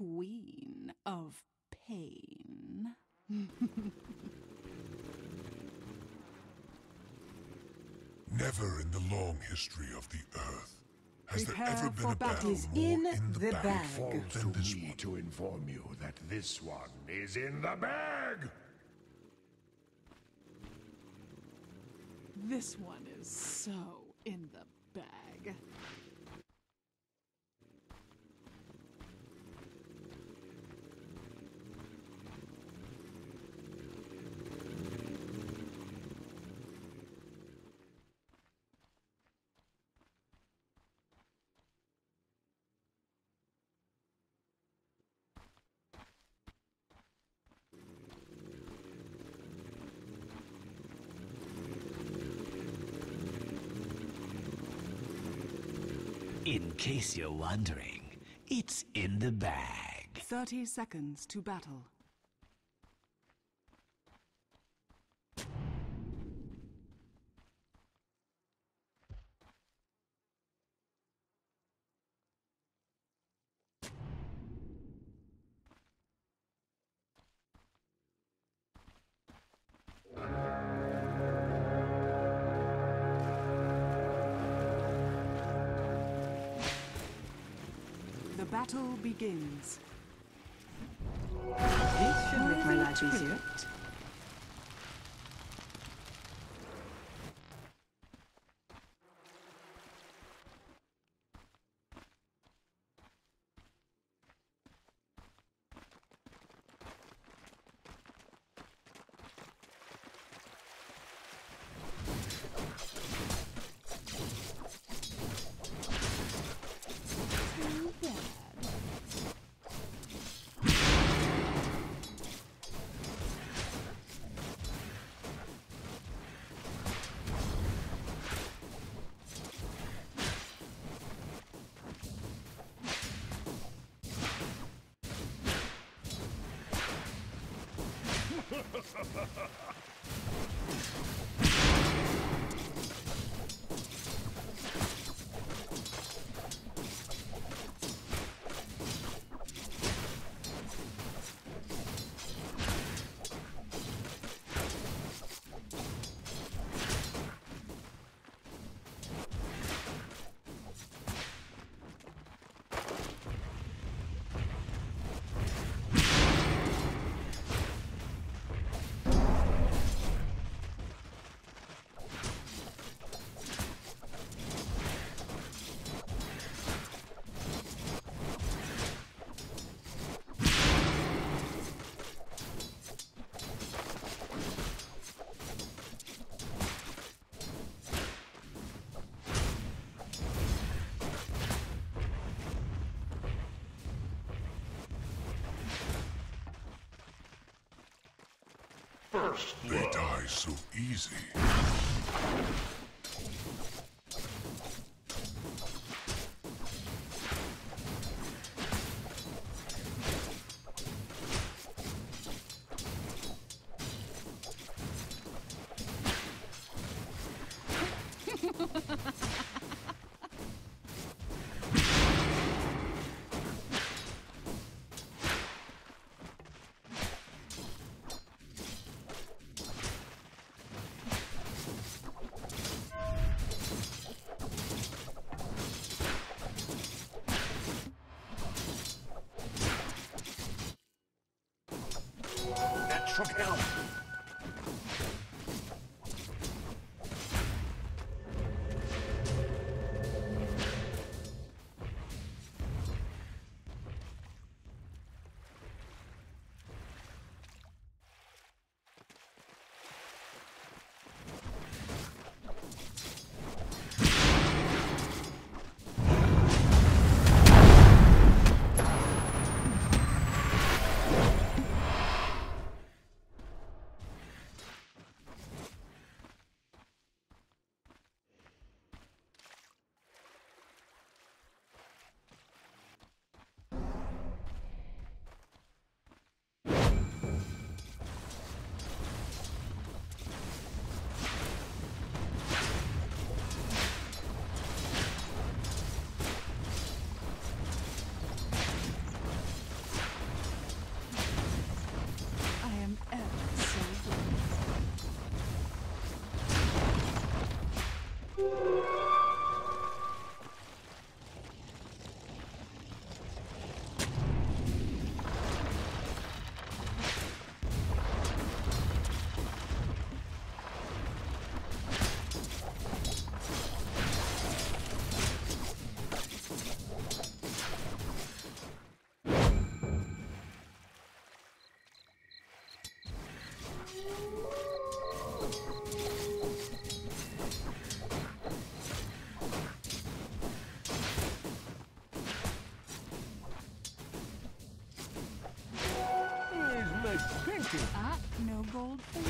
queen of pain. Never in the long history of the Earth has Prepare there ever been for a battle battle. more in in the, the bag, bag. Falls than to this me one. to inform you that this one is in the bag! This one is so in the bag. In case you're wondering, it's in the bag. 30 seconds to battle. Begins. This should make my life easier. It. Too bad. They die so easy. That should no gold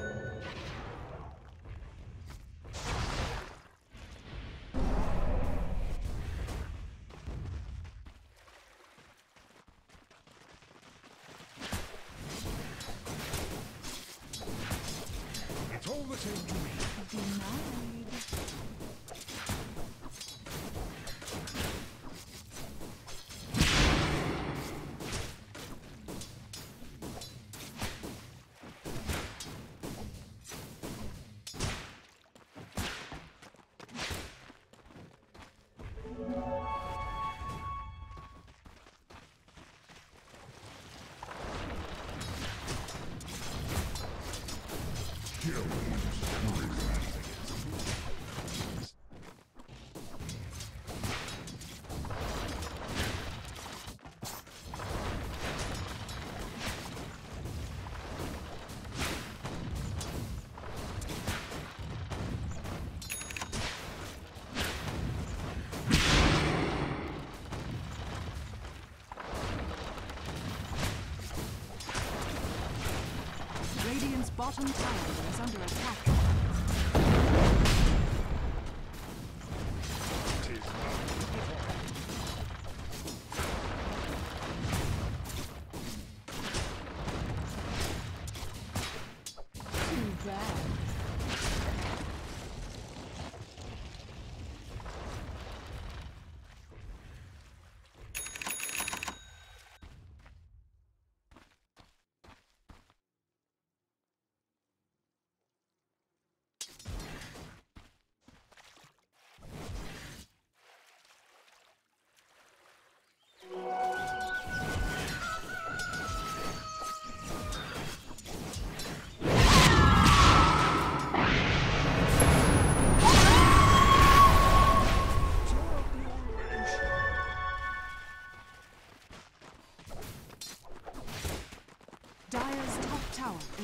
Bottom tower is under attack.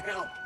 Help.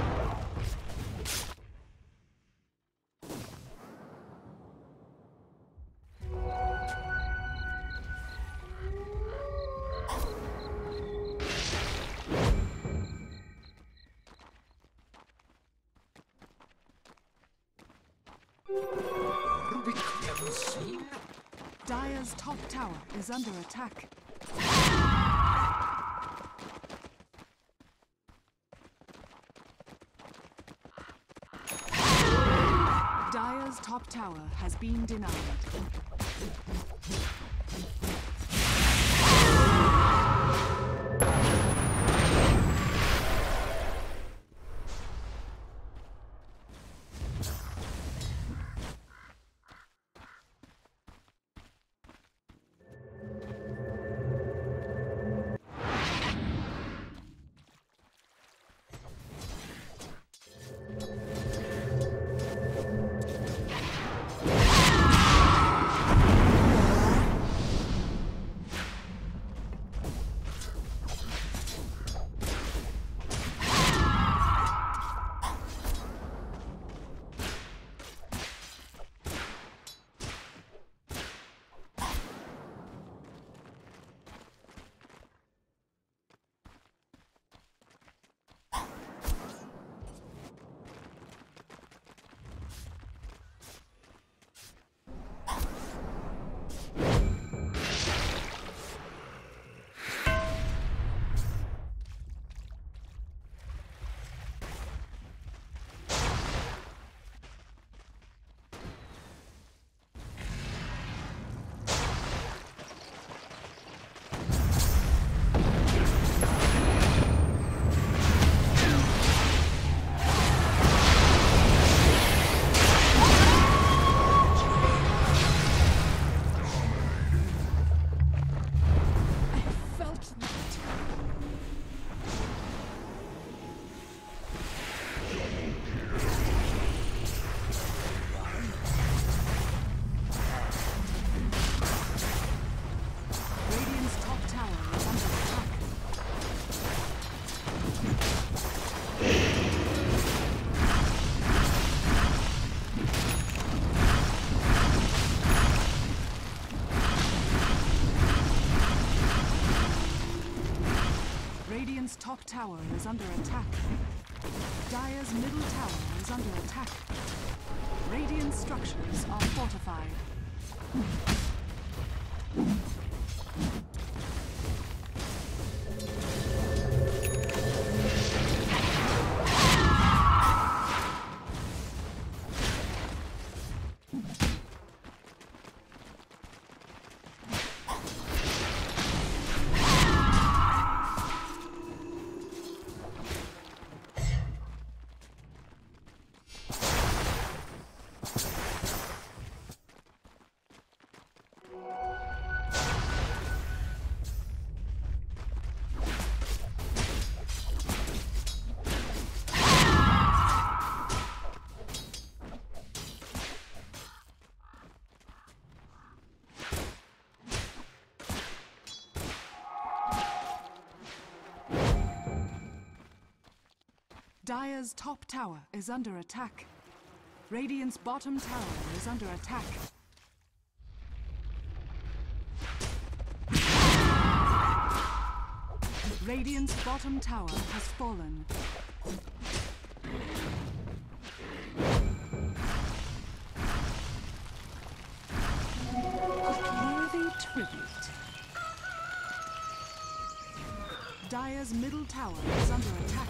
Dire's top tower is under attack. Dire's top tower has been denied. Tower is under attack. Dire's middle tower is under attack. Radiant structures are Dire's top tower is under attack. Radiant's bottom tower is under attack. Radiant's bottom tower has fallen. Worthy tribute. Dire's middle tower is under attack.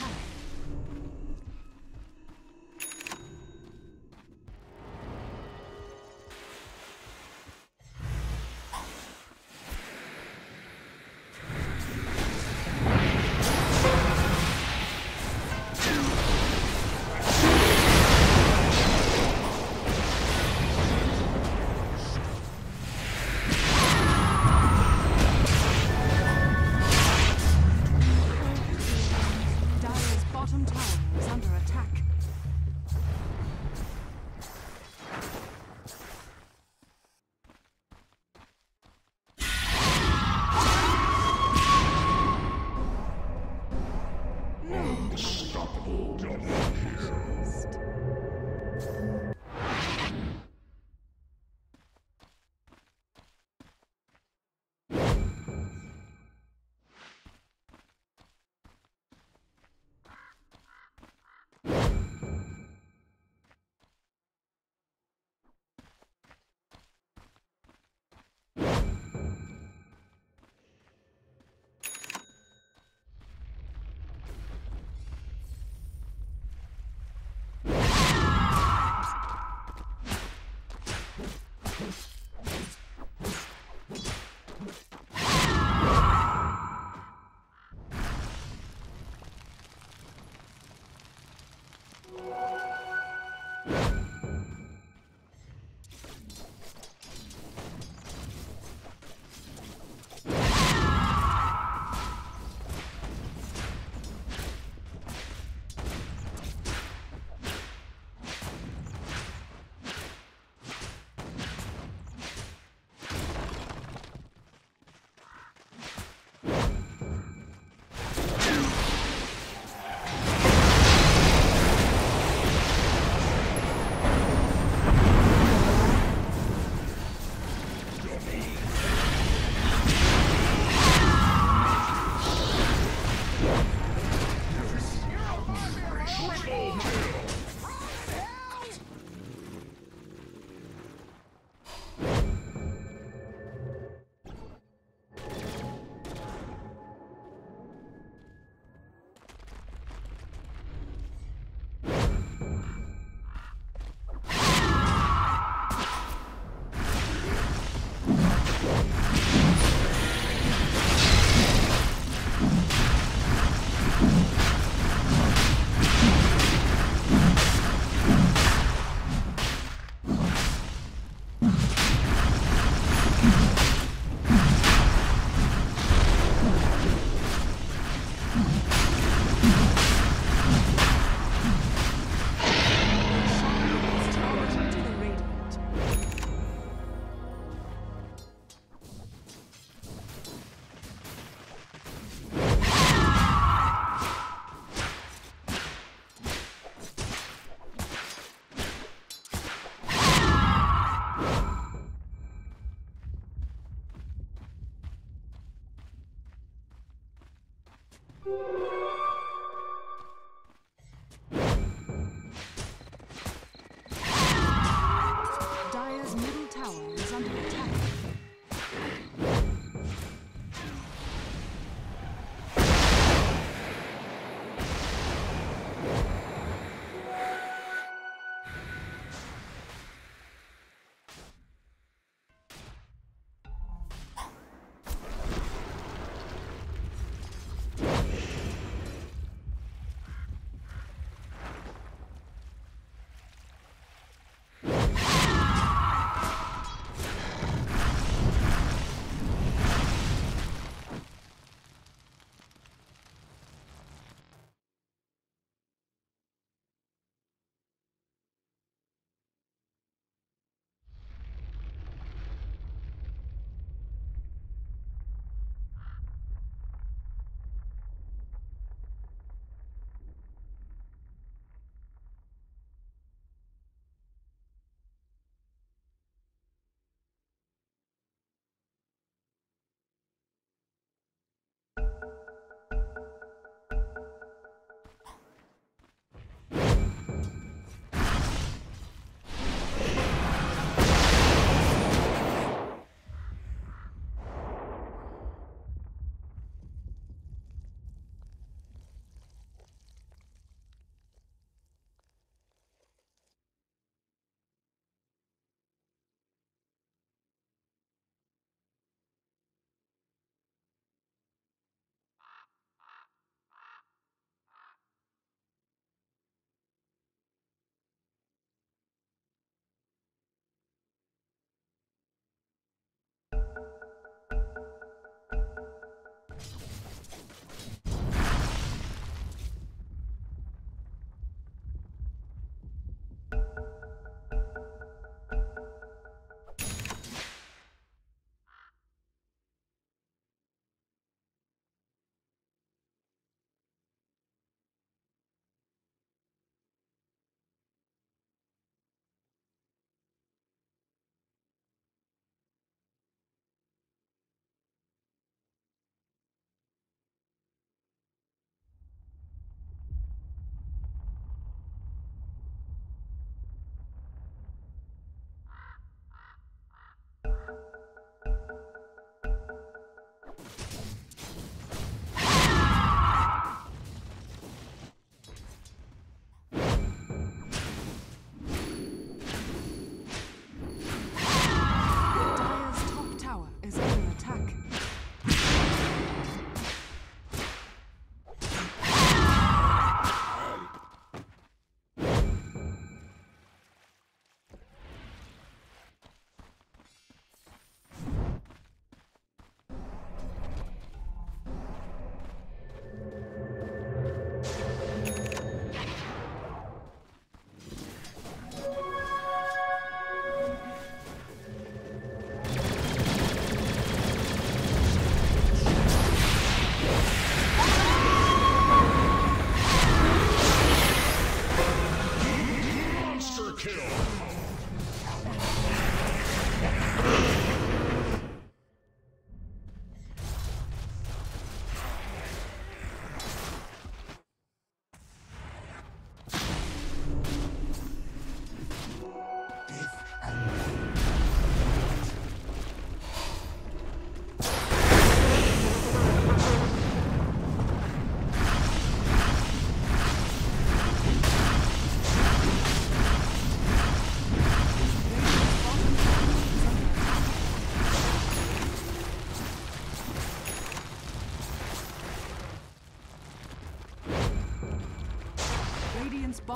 under attack.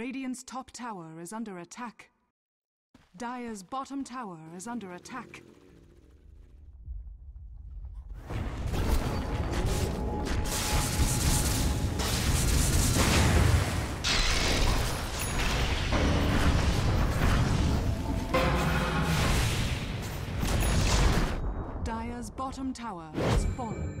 Radiant's top tower is under attack. Dire's bottom tower is under attack. Dire's bottom tower has fallen.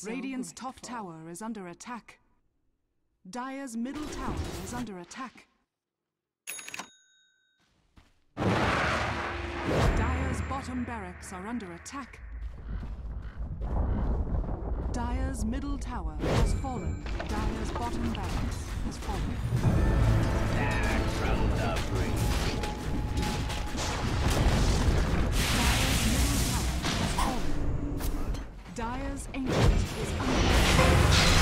So Radiant's top tower is under attack. Dire's middle tower is under attack. Dire's bottom barracks are under attack. Dire's middle tower has fallen. Dire's bottom barracks has fallen. Back from the brink. Dire's ancient is under